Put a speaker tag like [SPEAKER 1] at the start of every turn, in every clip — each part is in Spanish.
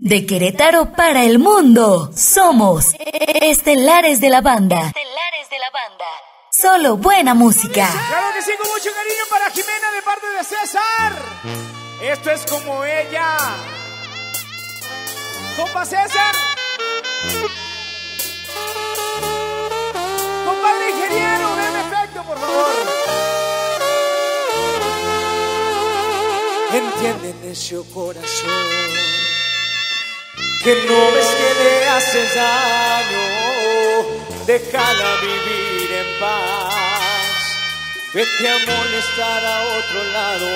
[SPEAKER 1] De Querétaro para el mundo, somos Estelares de la Banda. Estelares de la Banda. Solo buena música.
[SPEAKER 2] Claro que sí, con mucho cariño para Jimena de parte de César. Esto es como ella. Compa César. Compadre ingeniero, ven efecto, por favor. Entiende, necio corazón, que no ves que le haces daño. Déjala vivir en paz. Vete a molestar a otro lado.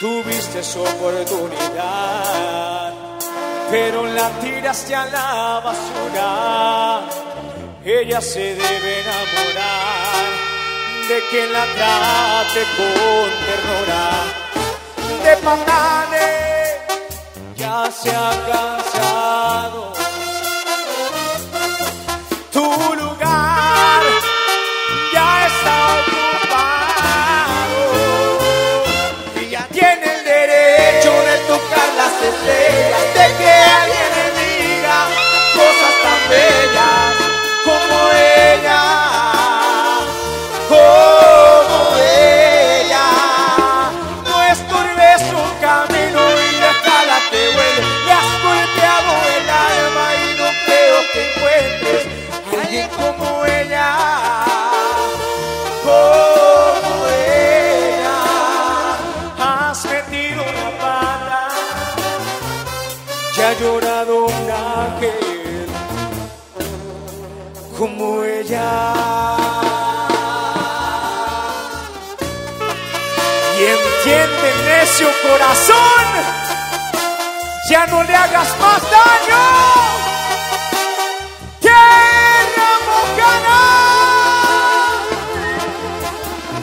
[SPEAKER 2] Tuviste su oportunidad, pero la tiraste a la basura. Ella se debe enamorar de que la trate con ternura. De patanes ya se ha cansado. Necio corazón, ya no le hagas más daño. Tierra mojada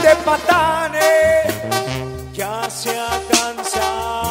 [SPEAKER 2] de patanes ya se ha cansado.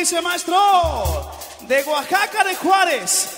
[SPEAKER 2] Dice
[SPEAKER 3] maestro. De Oaxaca de Juárez.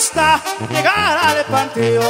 [SPEAKER 3] Hasta llegar al panteón.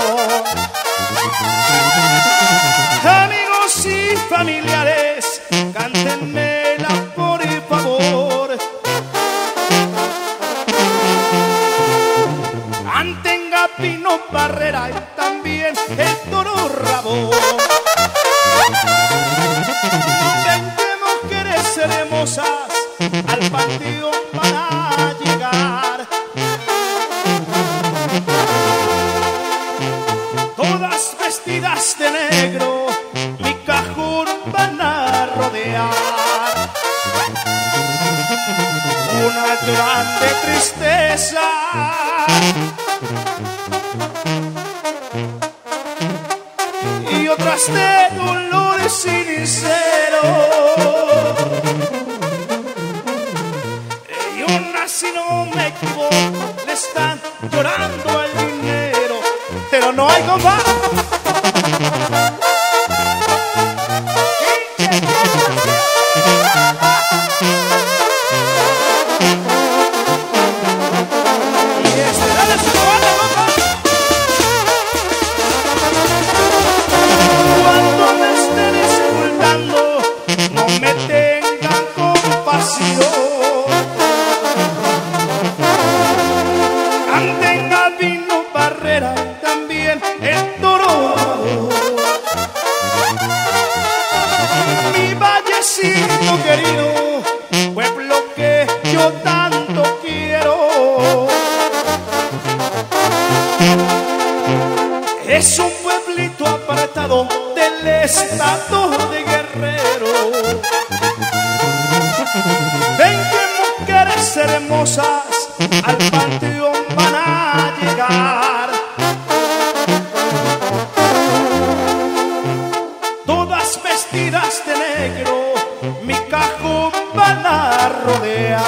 [SPEAKER 3] de negro mi cajón van a rodear.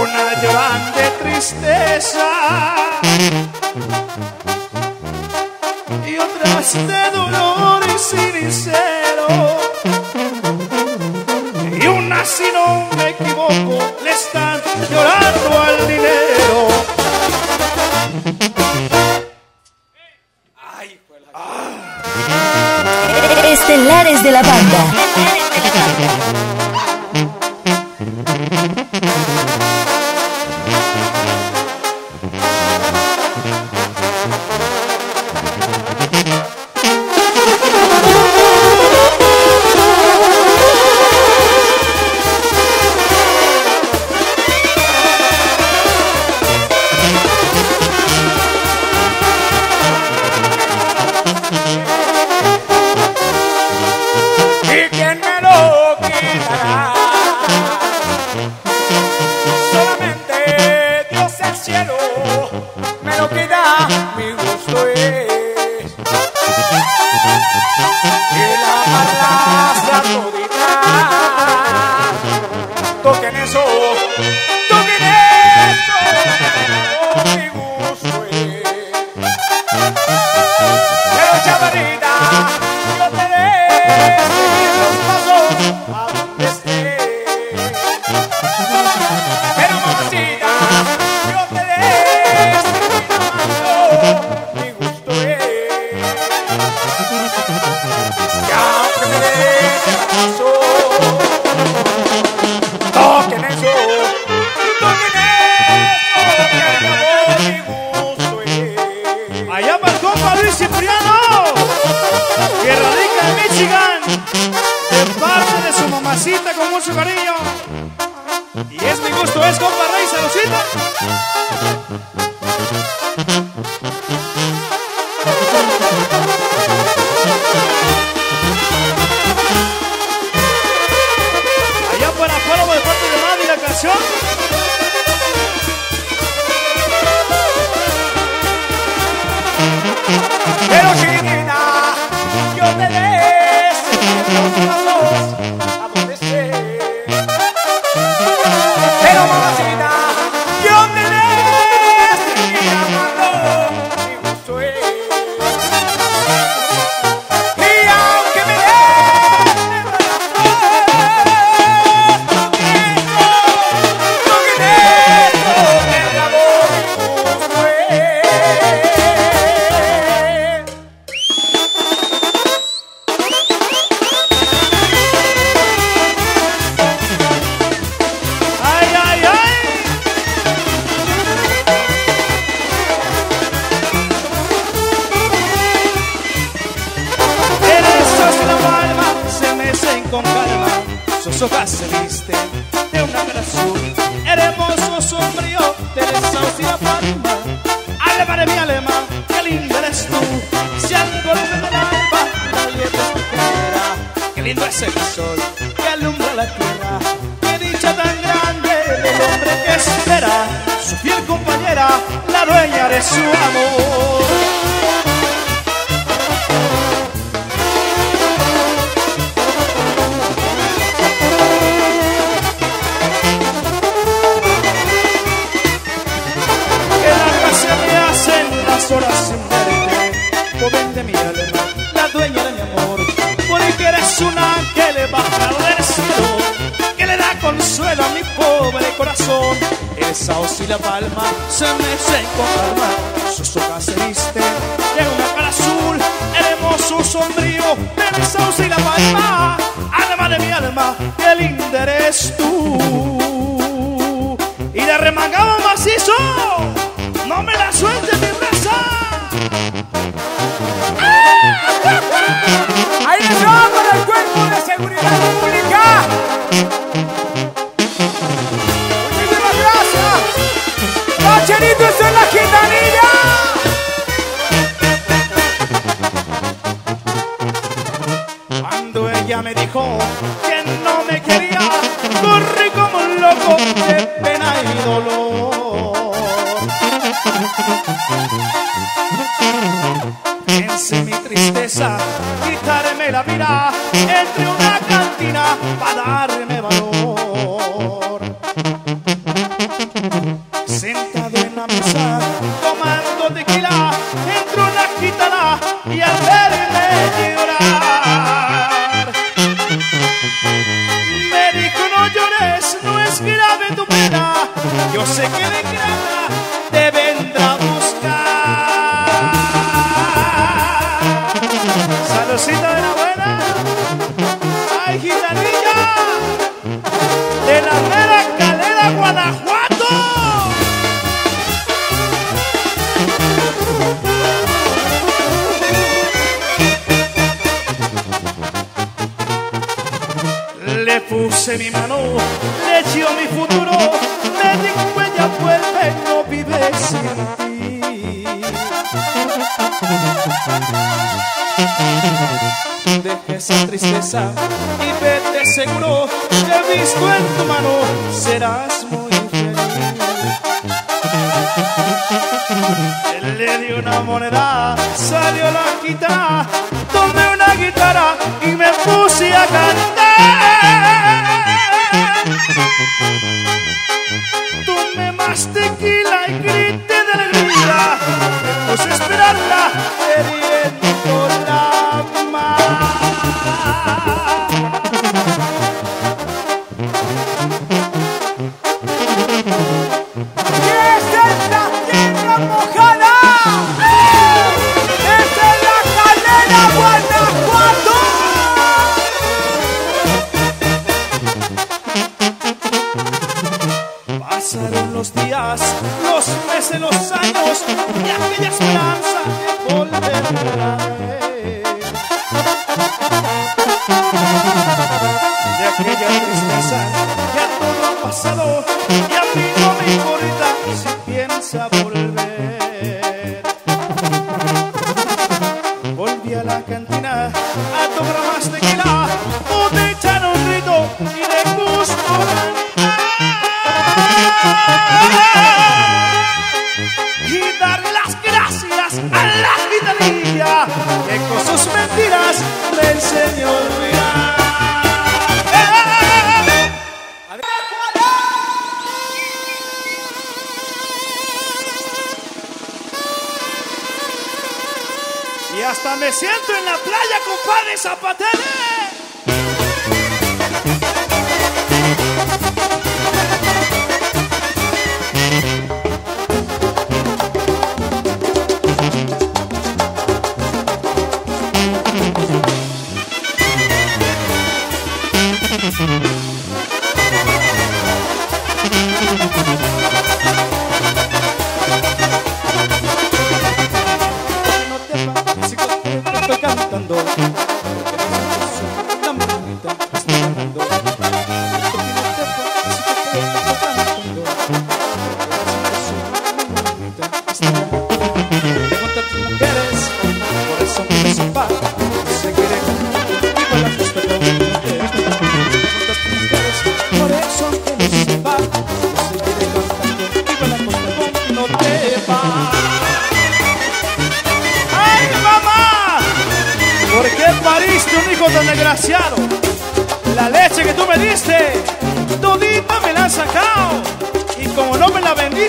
[SPEAKER 3] Una grande tristeza y otras de dolor y
[SPEAKER 2] sin
[SPEAKER 3] Allá para Páramo de parte de Maddy la canción.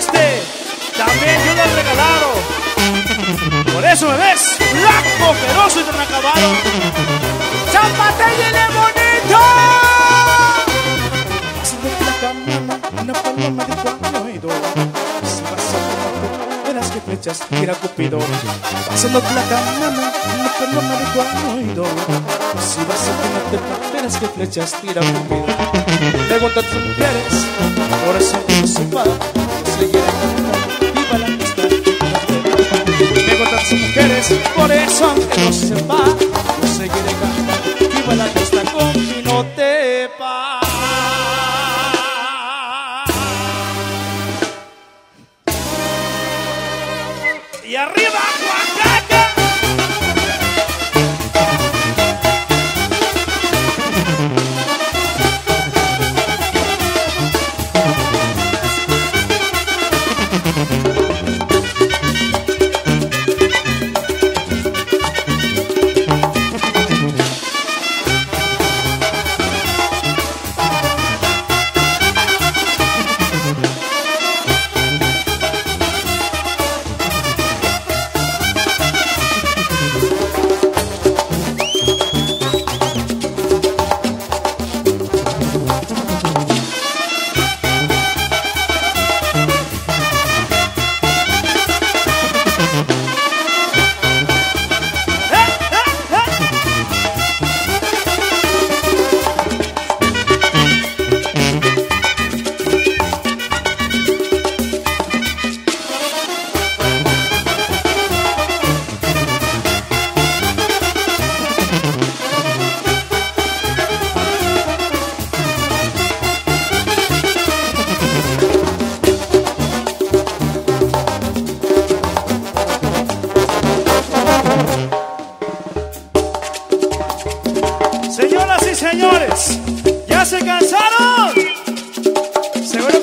[SPEAKER 3] también yo lo he regalado. Por eso me ves blanco, feroz y tranacabado.
[SPEAKER 2] ¡Zapatellele bonito!
[SPEAKER 3] Así de la cama, una paloma de cuando oído. Si vas a verás que flechas tira Cupido. Haciendo la cama, una paloma de cuando oído. Si vas a tenerte, verás que flechas tira Cupido. Pregunta tus mujeres, por eso no se para por eso que no se
[SPEAKER 2] va.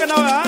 [SPEAKER 2] ಹೋಗಿ ನಾವು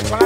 [SPEAKER 2] check when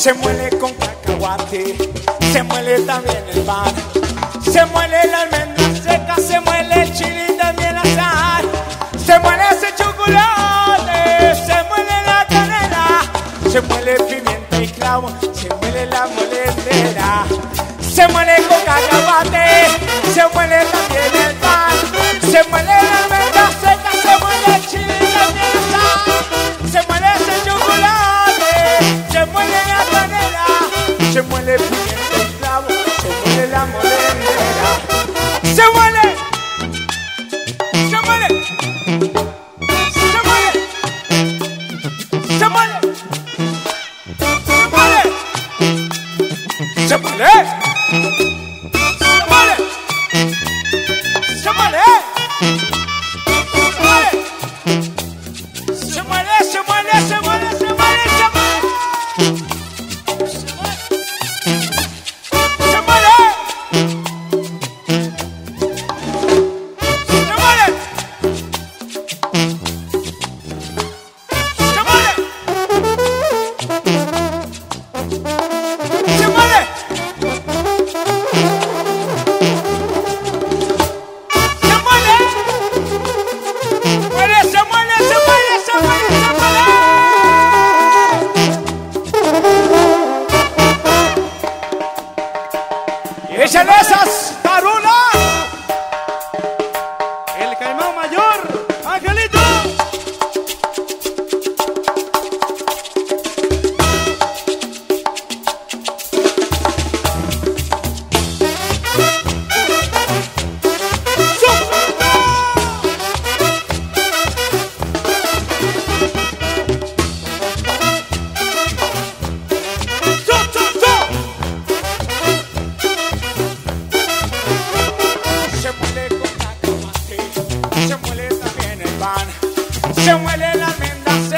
[SPEAKER 2] Se muele con cacahuate, se muele también el pan, se muele la almendra seca, se muele el chile y también la sal, se muele ese chocolate, se muele la canela, se muele pimienta y clavo, se muele la molendera, se muele con cacahuate, se muele también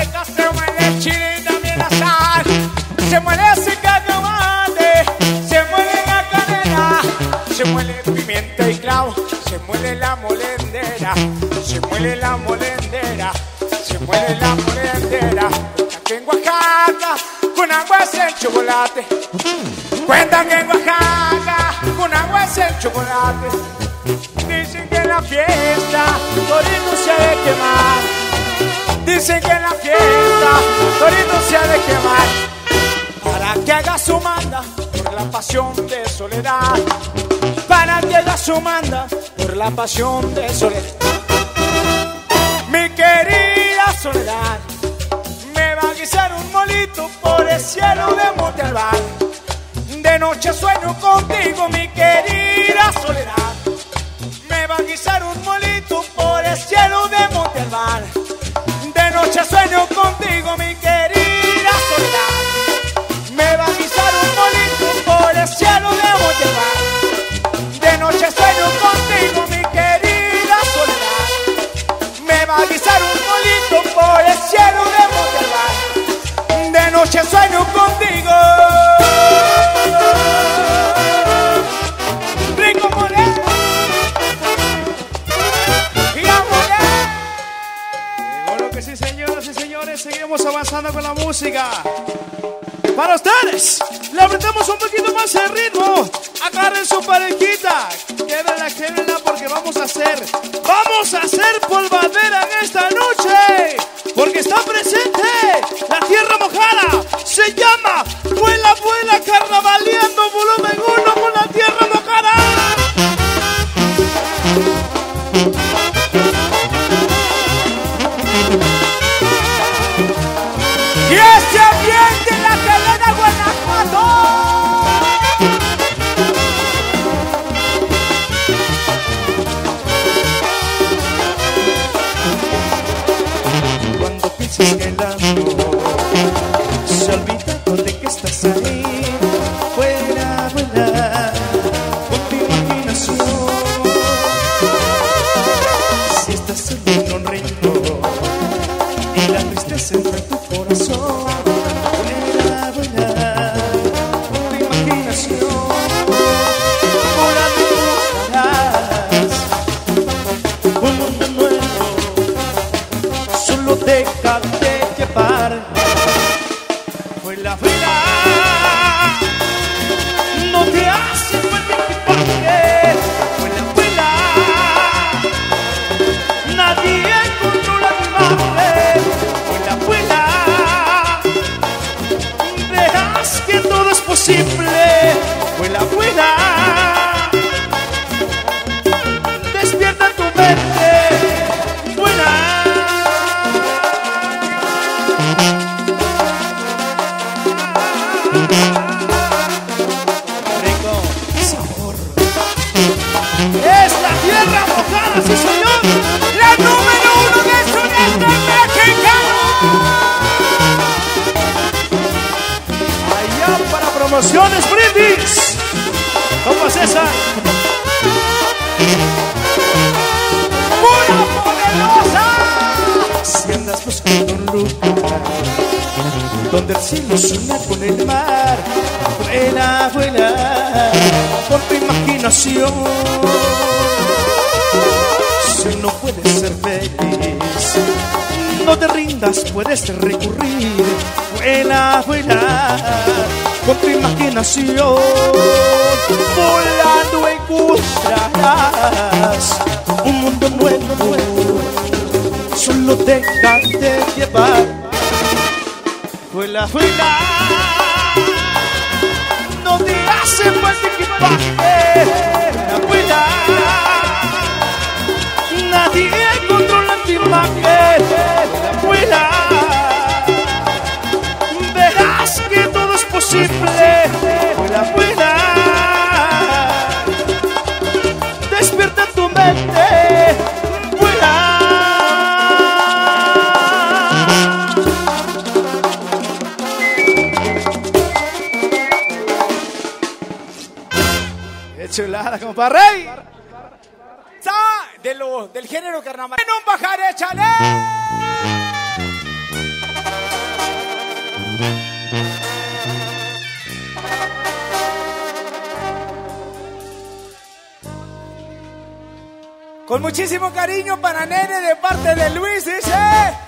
[SPEAKER 2] se muele también la sal, se muele ese cacahuate, se muele la canela, se muele pimienta y clavo, se muele la molendera, se muele la molendera, se muele la molendera. Aquí en Oaxaca, con agua es el chocolate. Cuentan que en Oaxaca, con agua es el chocolate. Dicen que en la fiesta Torito se quemar. Dicen que en la fiesta Torito se ha de quemar. Para que haga su manda por la pasión de soledad. Para que haga su manda por la pasión de soledad. Mi querida soledad me va a guisar un molito por el cielo de Monte Albán. De noche sueño contigo, mi querida soledad. Me va a guisar un molito por el cielo de Monte Albán. De noche sueño contigo, mi querida soledad. Me va a guisar un molito por el cielo de Albán. De noche sueño contigo, mi querida soledad. Me va a guisar un molito por el cielo de Monte Albán. De noche sueño contigo.
[SPEAKER 3] seguimos avanzando con la música. Para ustedes, le apretamos un poquito más el ritmo. Agarren su parejita, quédenla, quédenla, porque vamos a hacer, vamos a hacer polvadera en esta noche. Porque está presente la tierra mojada. Se llama Vuela, Vuela Carnavaliando Volumen 1 con la tierra mojada. Shake down. compa Rey.
[SPEAKER 2] De lo, del género carnaval. En un bajar, échale. Con muchísimo cariño para Nene de parte de Luis, dice.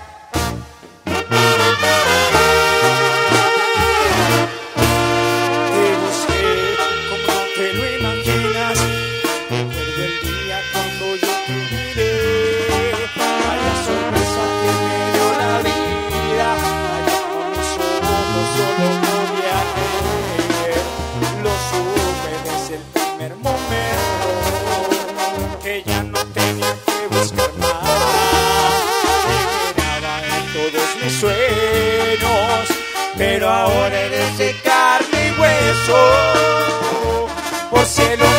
[SPEAKER 3] cachorro, conselho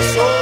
[SPEAKER 3] eso.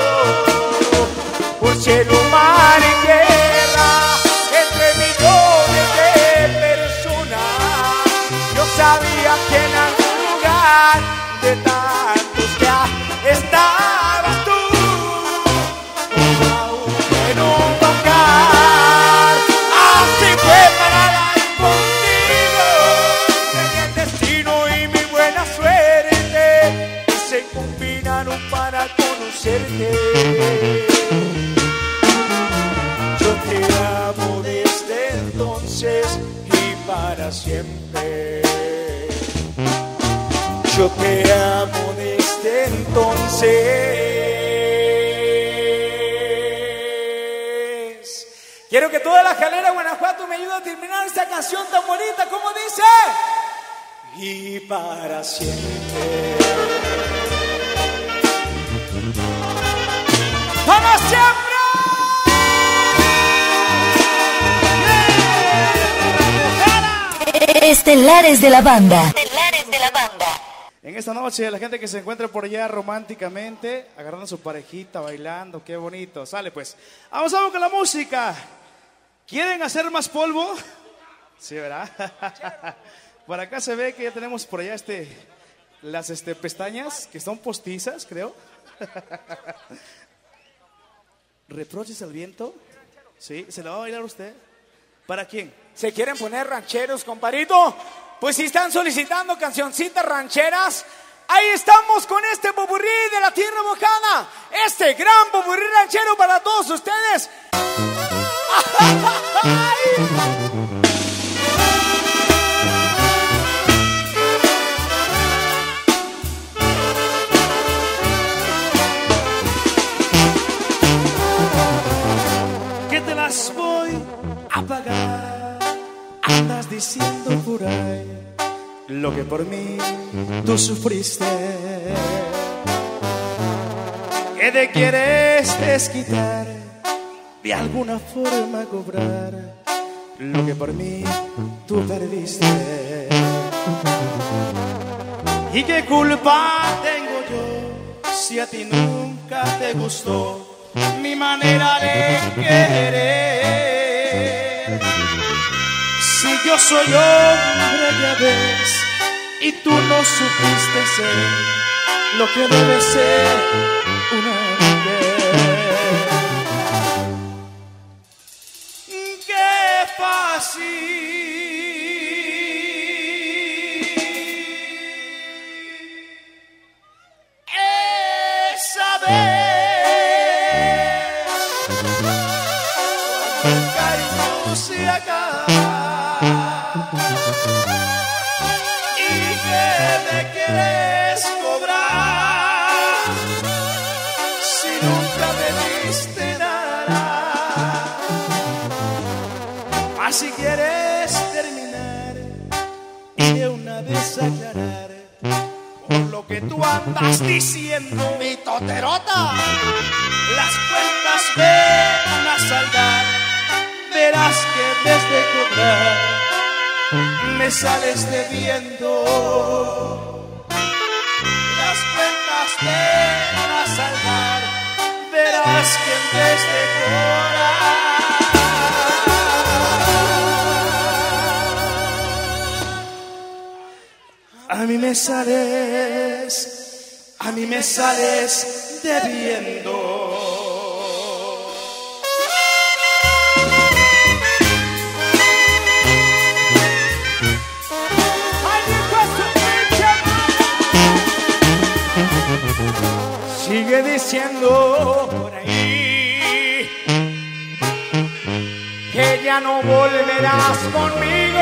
[SPEAKER 3] Y para siempre.
[SPEAKER 2] ¡Para siempre!
[SPEAKER 1] Estelares de la banda. Estelares de la banda.
[SPEAKER 3] En esta noche, la gente que se encuentra por allá románticamente, agarrando a su parejita, bailando, qué bonito. Sale pues. Vamos, vamos con la música. ¿Quieren hacer más polvo? Sí, ¿verdad? Por acá se ve que ya tenemos por allá este, las este, pestañas que son postizas, creo. ¿Reproches al viento? Sí, ¿se lo va a bailar usted? ¿Para quién?
[SPEAKER 2] ¿Se quieren poner rancheros, comparito? Pues si están solicitando cancioncitas rancheras, ahí estamos con este popurrí de la tierra mojada. Este gran popurrí ranchero para todos ustedes.
[SPEAKER 3] que diciendo por ahí lo que por mí tú sufriste. Que te quieres desquitar, de alguna forma cobrar lo que por mí tú perdiste. ¿Y qué culpa tengo yo si a ti nunca te gustó mi manera de querer? Yo soy hombre ya ves y tú no supiste ser lo que debe ser una mujer. Qué fácil vez aclarar por lo que tú andas diciendo, mi toterota. Las cuentas ven a saldar, verás que en vez de cobrar me sales debiendo. Las cuentas ven a saldar, verás que en vez de cobrar, a mí me sales, a mí me sales debiendo. Sigue diciendo por ahí que ya no volverás conmigo,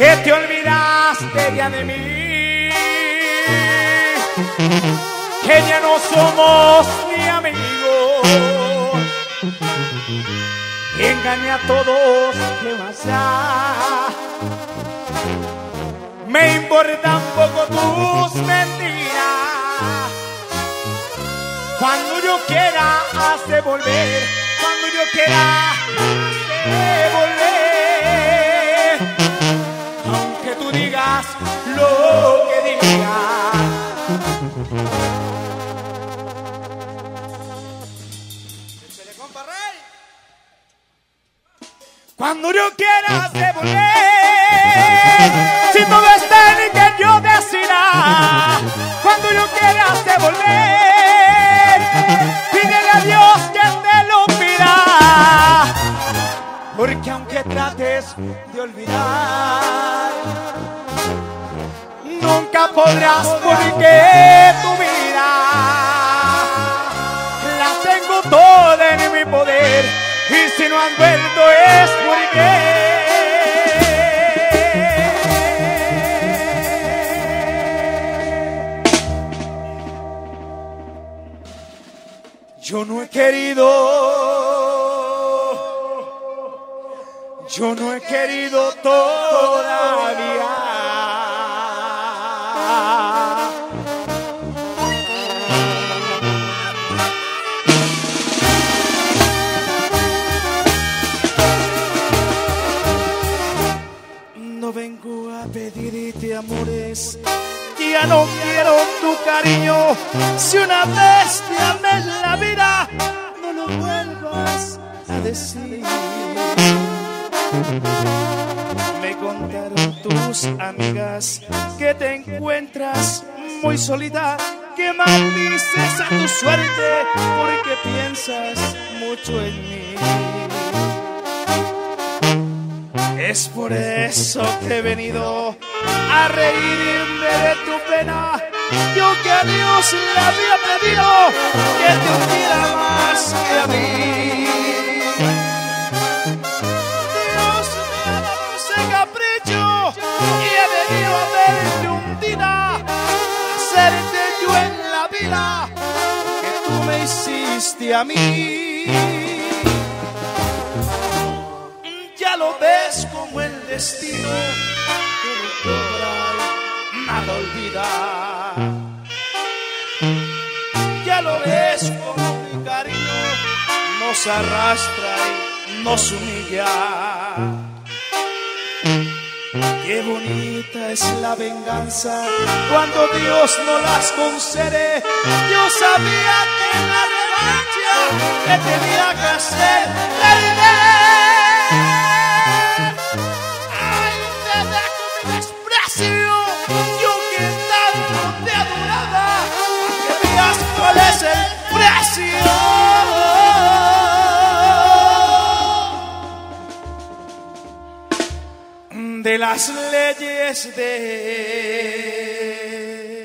[SPEAKER 3] que te olvidaste ya de mí, que ya no somos ni amigos. Engañé a todos, ¿qué más da? Me importan poco tus mentiras. Cuando yo quiera, hace volver. Cuando yo quiera, hace volver.
[SPEAKER 2] lo que diría. Cuando yo quieras devolver, si todo está en que yo decida, cuando yo quieras devolver, pídele a Dios que te lo pida, porque aunque trates de olvidar,
[SPEAKER 3] Nunca podrás porque tu vida la tengo toda en mi poder y si no han vuelto es porque Yo no he querido, yo no he querido todavía. Ya no quiero tu cariño. Si una vez te amé la vida, no lo vuelvas a decir. Me contaron tus amigas que te encuentras muy solita, que maldices a tu suerte porque piensas mucho en mí. Es por eso que he venido a reírme de tu pena. Yo que a Dios le había pedido que te hundiera más que a mí. Dios me ha dado ese capricho y he venido a verte hundida, hacerte yo en la vida que tú me hiciste a mí. Ya lo ves como el destino nada olvida. Ya lo ves como mi cariño nos arrastra y nos humilla. Qué bonita es la venganza cuando Dios no las concede. Yo sabía que la revancha que tenía que hacer, la De las leyes de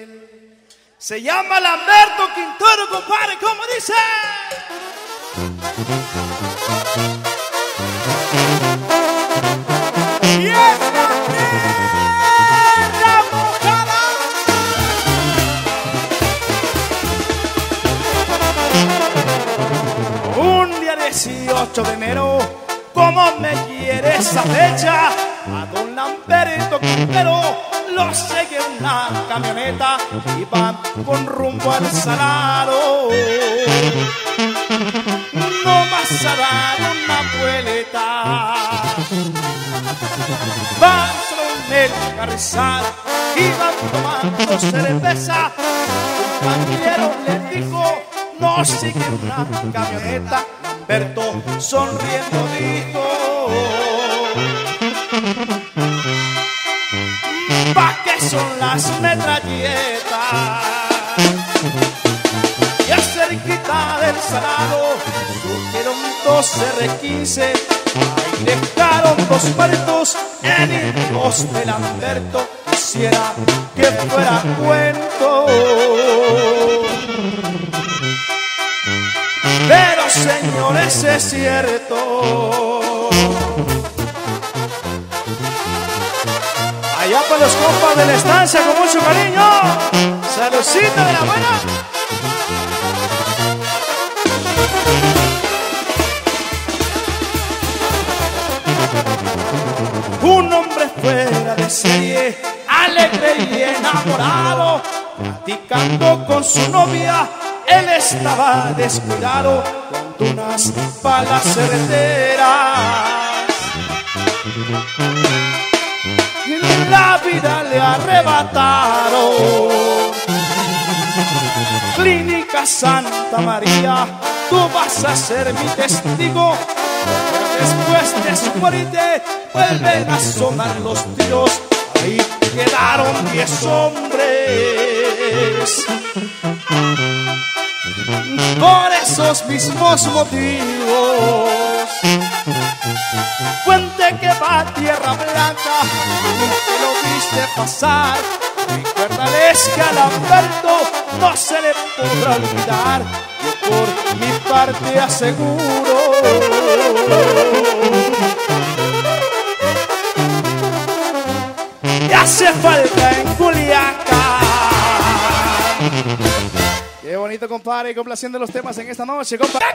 [SPEAKER 3] él. Se llama Lamberto Quintoro, compadre, como dice. De enero. como me quiere esa fecha? A don Lamberto Quintero lo sigue una camioneta y van con rumbo al salado. No vas a dar una vuelta. Van sobre el carrizal y van tomando cerveza. Un compañero le dijo, no sigue una camioneta Berto sonriendo dijo, ¿pa' qué son las metralletas? Y cerquita del salado surgieron dos R15 Ahí dejaron dos muertos enemigos de Lamberto Quisiera que fuera cuento señores es cierto. Allá para los compas de la estancia con mucho cariño. Saludcita de la buena. Un hombre fuera de serie, alegre y enamorado, platicando con su novia él estaba descuidado con unas balas certeras. Y la vida le arrebataron. Clínica Santa María, tú vas a ser mi testigo. Después de su muerte vuelven a sonar los tiros. Ahí quedaron diez hombres por esos mismos motivos. Puente que va a tierra blanca, te lo viste pasar. Recuérdales que al Alberto no se le podrá olvidar. Yo por mi parte aseguro. hace falta en Culiacán. Qué bonito, compadre, complaciendo los temas en esta noche, compadre.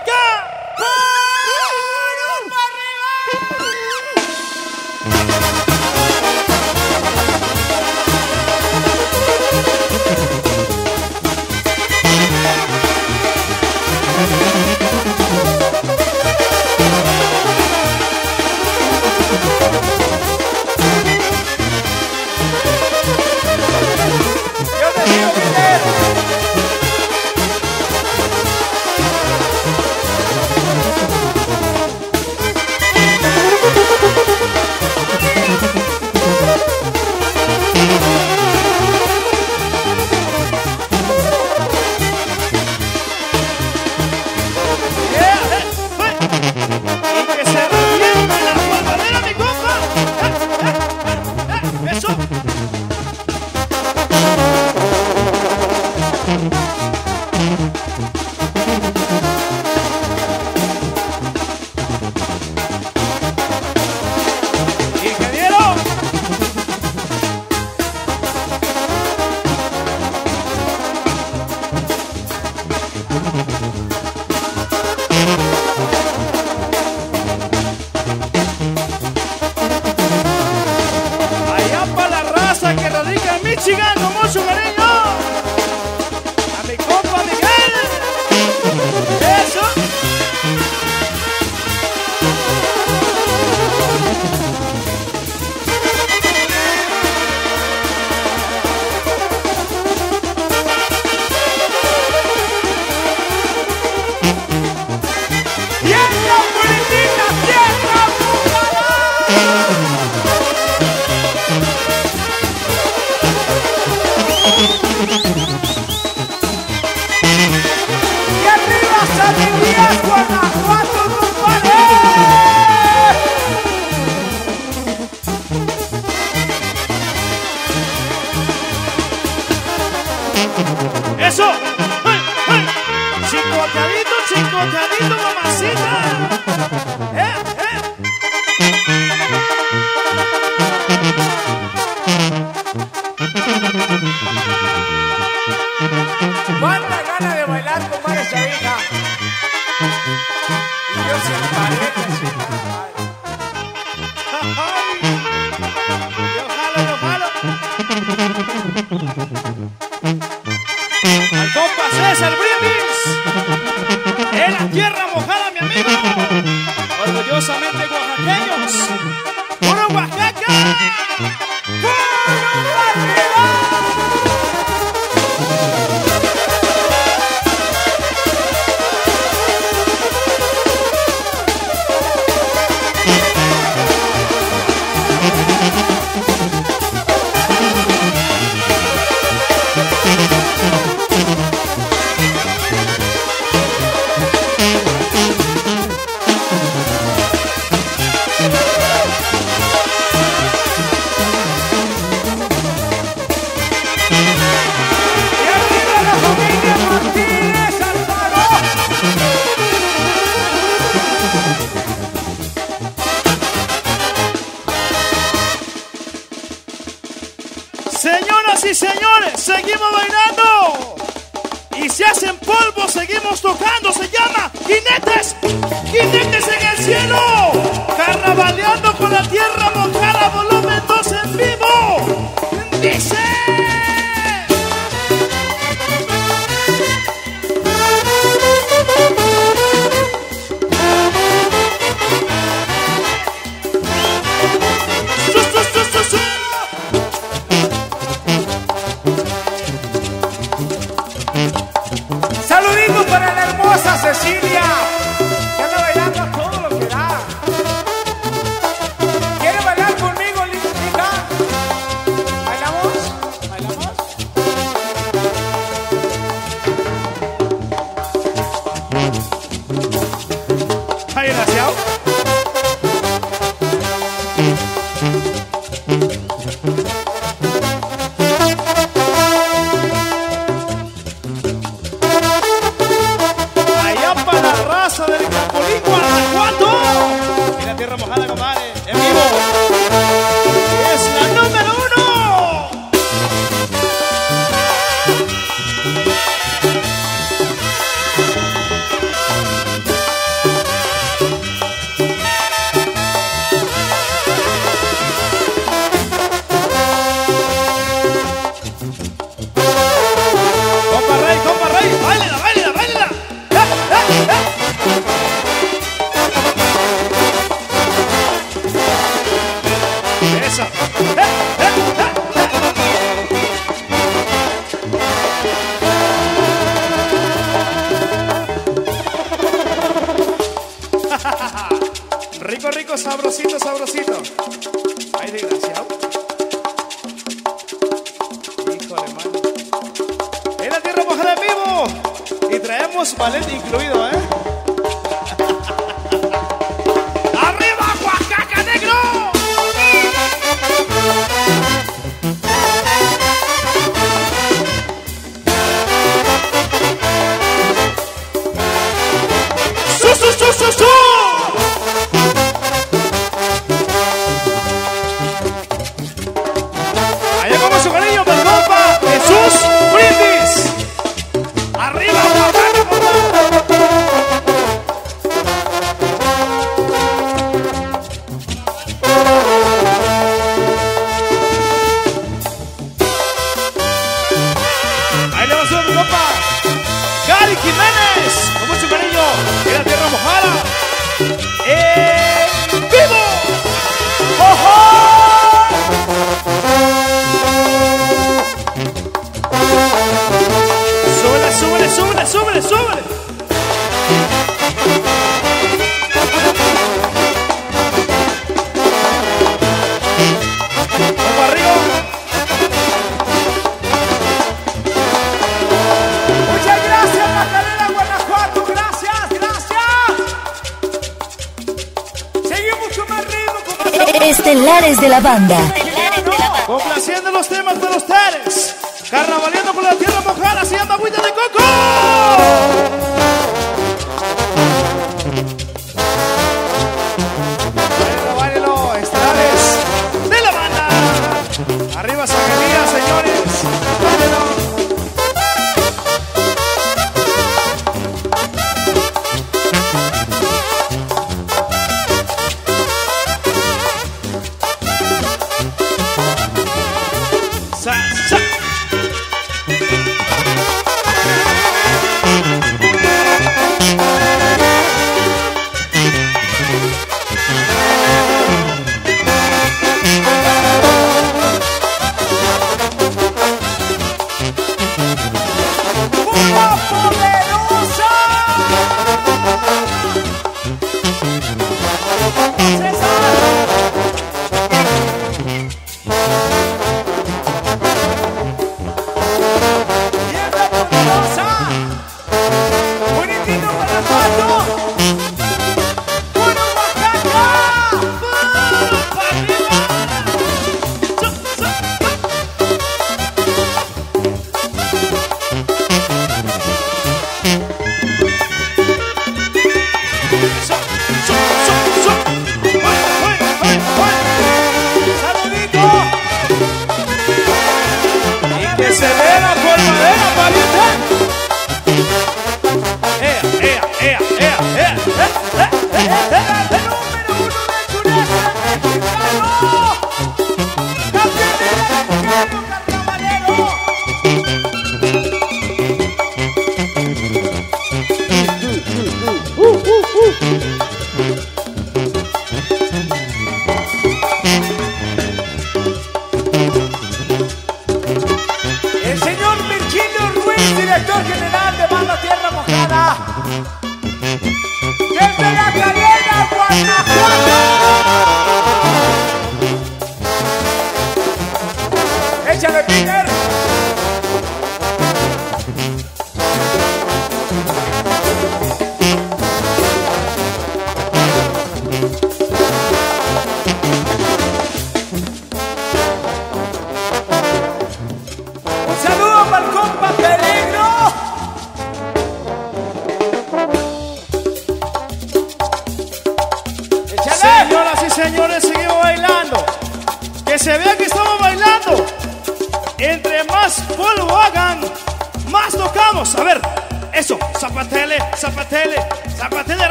[SPEAKER 2] ¡Súbeles! ¡Papá arriba! ¡Muchas gracias, Natalina Guanajuato! ¡Gracias, gracias! ¡Seguimos mucho más arriba!
[SPEAKER 1] Estelares de la banda.
[SPEAKER 3] ¡Complaciendo los temas de los tales! ¡Carnavaliendo por la tierra! se llama Agüita de Coco.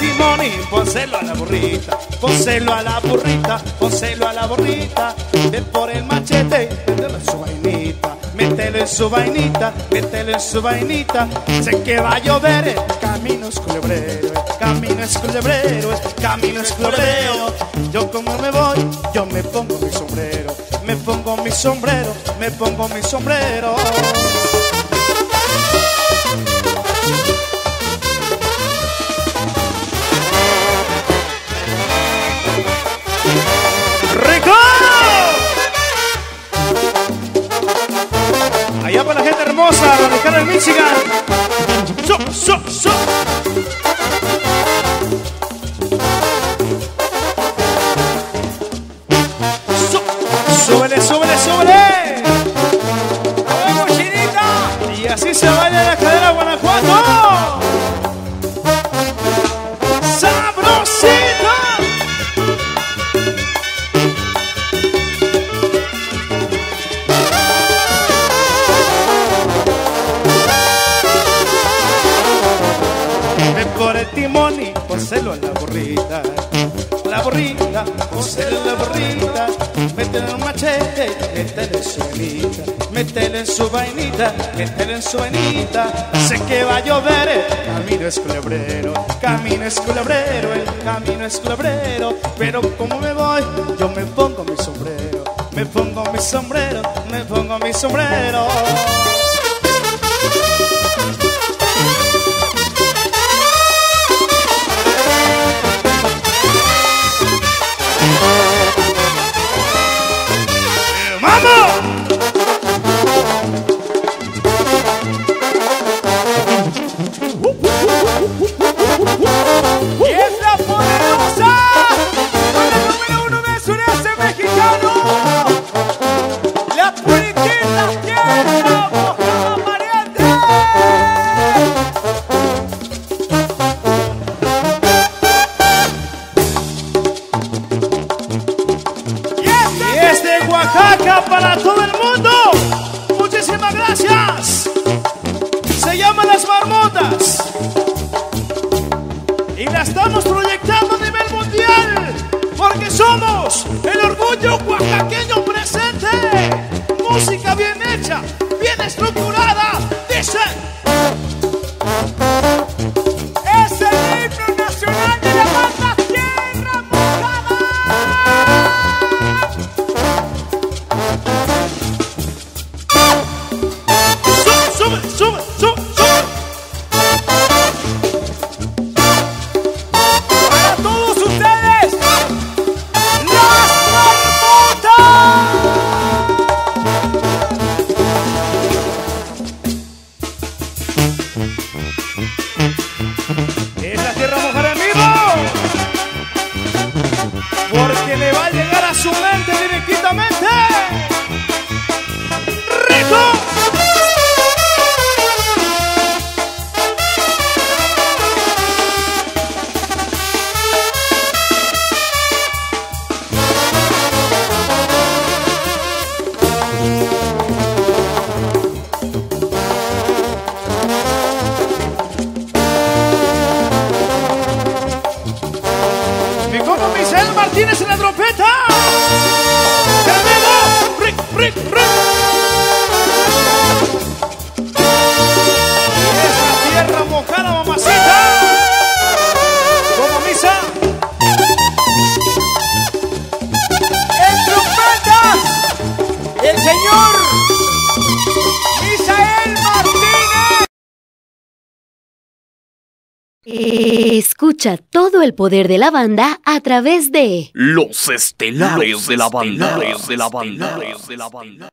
[SPEAKER 3] Y pónselo a la burrita, pónselo a la burrita, pónselo a la burrita. Ven por el machete, mételo en su vainita, mételo en su vainita, mételo en su vainita. Sé que va a llover, camino es culebrero, camino es culebrero, camino es culebrero. Yo como me voy, yo me pongo mi sombrero, me pongo mi sombrero, me pongo mi sombrero. Allá para la gente hermosa, radicada en Michigan. So, so, so. So, súbele, súbele, súbele.
[SPEAKER 2] ¡Vamos, chinita!
[SPEAKER 3] Y así se baila la métele en su vainita. Métele en su vainita, métele en su vainita. Sé que va a llover, el camino es culebrero. Camino es culebrero, el camino es culebrero. Pero como me voy, yo me pongo mi sombrero. Me pongo mi sombrero, me pongo mi sombrero. Para todo
[SPEAKER 4] Escucha todo el poder de la banda a través de
[SPEAKER 5] Los estelares de la banda. de la banda. de la banda.